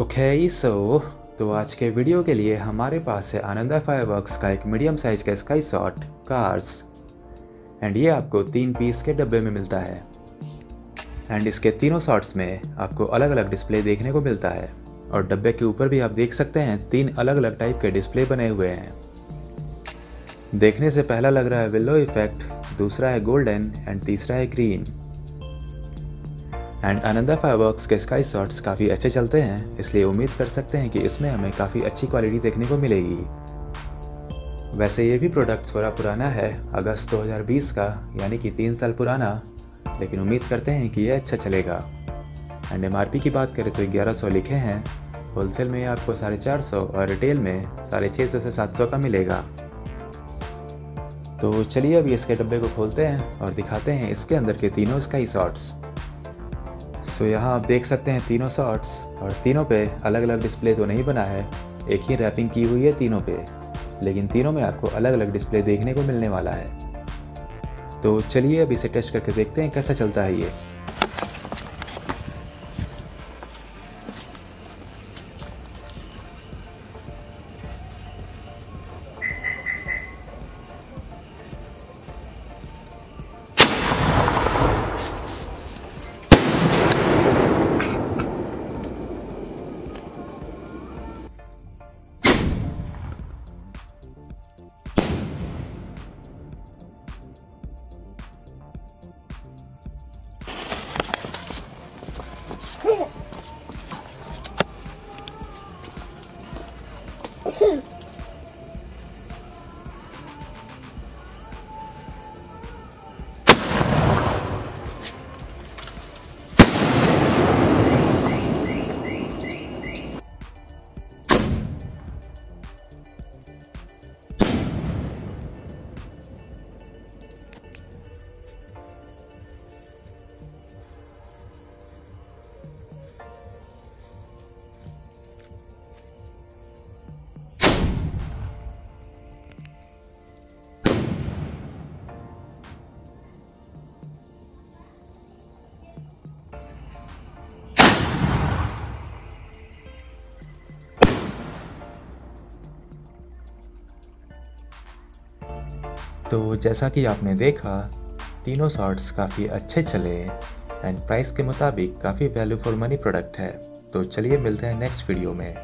Okay so तो आज के वीडियो के लिए हमारे पास है आनंदा फायरवर्क्स का एक मीडियम साइज़ का स्काई शॉट कार्स एंड ये आपको तीन पीस के डब्बे में मिलता है. एंड इसके तीनों शॉट्स में आपको अलग अलग डिस्प्ले देखने को मिलता है. और डब्बे के ऊपर भी आप देख सकते हैं तीन अलग अलग टाइप के डिस्प्ले बने हुए हैं. देखने से पहला लग रहा है विल्लो इफ़ेक्ट दूसरा है गोल्डन एंड तीसरा है ग्रीन एंड आनंदा फायरवर्क्स के स्काई शॉट्स काफ़ी अच्छे चलते हैं, इसलिए उम्मीद कर सकते हैं कि इसमें हमें काफ़ी अच्छी क्वालिटी देखने को मिलेगी। वैसे ये भी प्रोडक्ट थोड़ा पुराना है, अगस्त 2020 का, यानी कि तीन साल पुराना, लेकिन उम्मीद करते हैं कि ये अच्छा चलेगा। एंड एमआरपी की बात करें तो 1100 लिखे हैं होलसेल में आपको साढ़े चार सौ और रिटेल में साढ़े छः सौ से सात सौ का मिलेगा। तो चलिए अभी इसके डब्बे को खोलते हैं और दिखाते हैं इसके अंदर के तीनों स्काई शॉट्स सो so, यहाँ आप देख सकते हैं तीनों शॉट्स और तीनों पे अलग अलग डिस्प्ले तो नहीं बना है। एक ही रैपिंग की हुई है तीनों पे लेकिन तीनों में आपको अलग अलग डिस्प्ले देखने को मिलने वाला है। तो चलिए अब इसे टेस्ट करके देखते हैं कैसा चलता है ये। Come on. तो जैसा कि आपने देखा, तीनों शॉर्ट्स काफ़ी अच्छे चले एंड प्राइस के मुताबिक काफ़ी वैल्यू फॉर मनी प्रोडक्ट है। तो चलिए मिलते हैं नेक्स्ट वीडियो में।